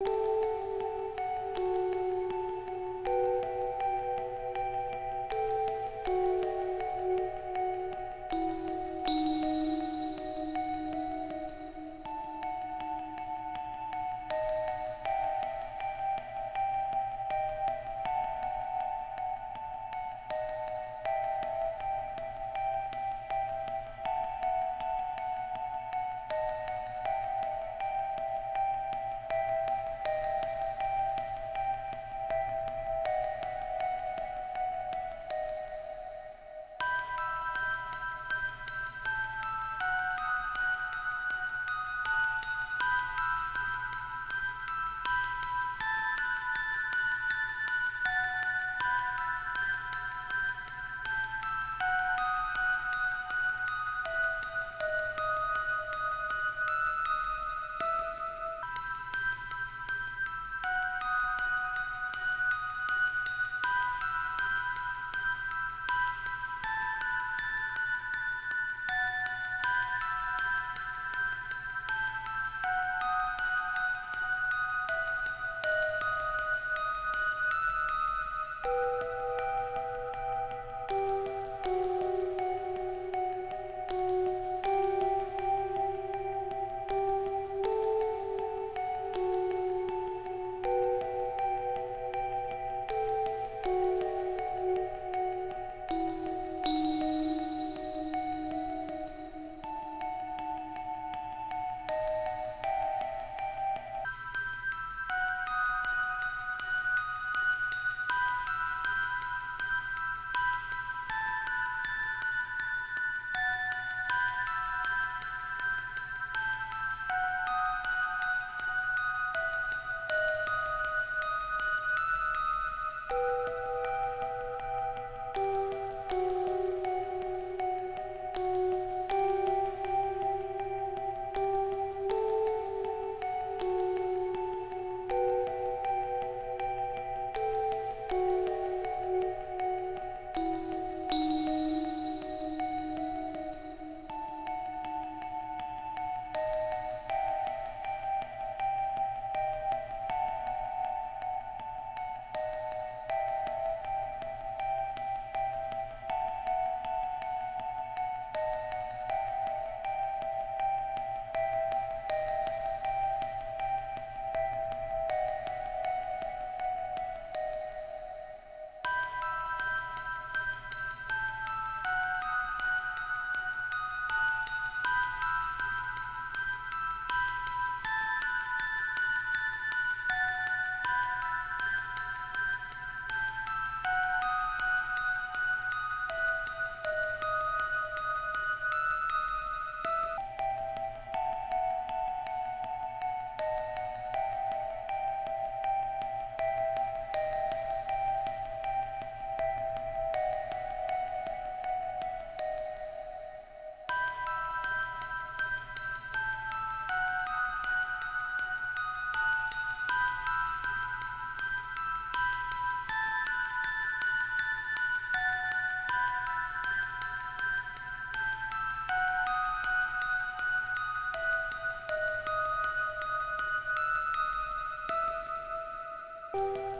you you